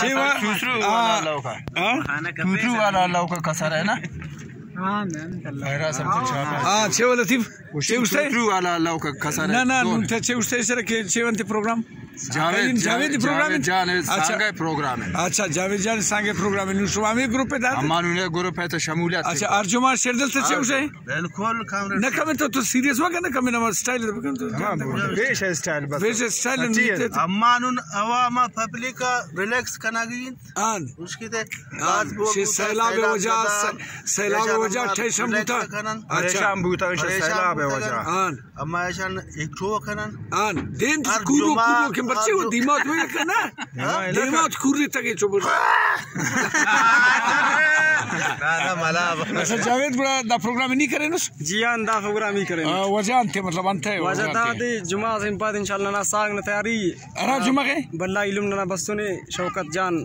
چیوا کوترو والا لوکا کسر ہے نا اه چیوا لطیف چی وشته کوترو والا لوکا کسر نه نه نو ته چی وشته سره کې چیوانت پروګرام جاوید جاوید پروگرام جان اچھا سانگای پروگرام ہے اچھا جاوید جان سانگه پروگرام نو شما می گروپ داد امان نے گروپ ہے تو شمولیت اچھا ارجما شردل ته چی وشته بالکل کامرا نه کوم ته تو سیریس وګه نه کوم نه سټایل وګم ته بیش اسٹائل بس ویش سټایل نه امان عوام پبلک ریلیکس کناگین آن اس کی تے شی سیلاب وجہ سیلاب وجہ ٹھیشم بوتا اچھا بوتا سیلاب وجہ آن اما ایشان ایک ٹھو کنن آن دین هر کورو چمبرسي و ديمات وي کنه ديمات کوري تګي چمبر نه ملا اچھا جاوید بڑا دا پروگرام نہیں کرے نو جی ہاں دا پروگرام ہی کرے وجہ انت مطلب انت ہے وجہ دا دی جمعہ سے بعد انشاءاللہ نا ساگ نہ تیاری ارا جمعہ کے بلا علم نہ بسوں نے شوکت جان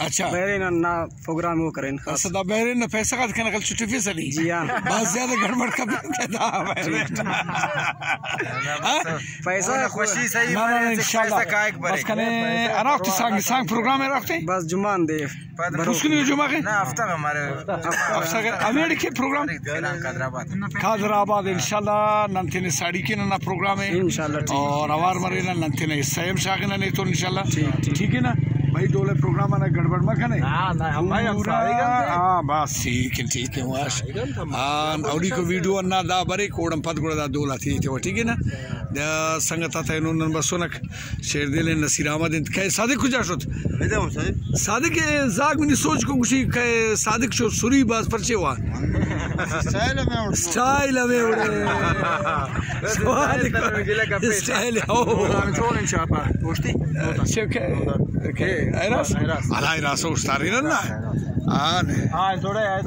اچھا۔ بہرے نا نا پروگرام وہ کریں اصلا دا بحرین نے پیسہ قد کنا کل چھٹی فیصد لی جی ہاں۔ بہت زیادہ گڑبڑ کا دا بحرین۔ پیسہ خوشی صحیح نا انشاءاللہ۔ بس کنے اراخت سانگ سانگ پروگرام اراخت بس جمعہ دے۔ اس کے جمعہ گئے نا ہفتہ ہمارے افسر امیر کے پروگرام؟ قادر آباد انشاءاللہ ننتنے ساڑی کی ننا پروگرام ہے۔ انشاءاللہ ٹھیک۔ اور اوار مرے نا ننتنے سیم شاگنا نہیں تو انشاءاللہ۔ ٹھیک ہے نا؟ بھائی دولے پروگرام آنا گڑبڑ نہیں؟ ہاں بس ٹھیک ہے ٹھیک ہے واش۔ ہاں اوڑی کو ویڈیو انا دا بری کوڑم پت گڑا دا دولا تھی تے ٹھیک ہے نا؟ دا سنگتا تھا انہوں نے بسونک شیر دل نصیر احمد انت کہ صادق کجا شد صادق زاگ منی سوچ کو گوشی کہ صادق شو سوری باز پرچے ہوا سٹائل میں اڑے سٹائل او شوکے اوکے ایراس علی راس استاری نا آن ہاں تھوڑا ہے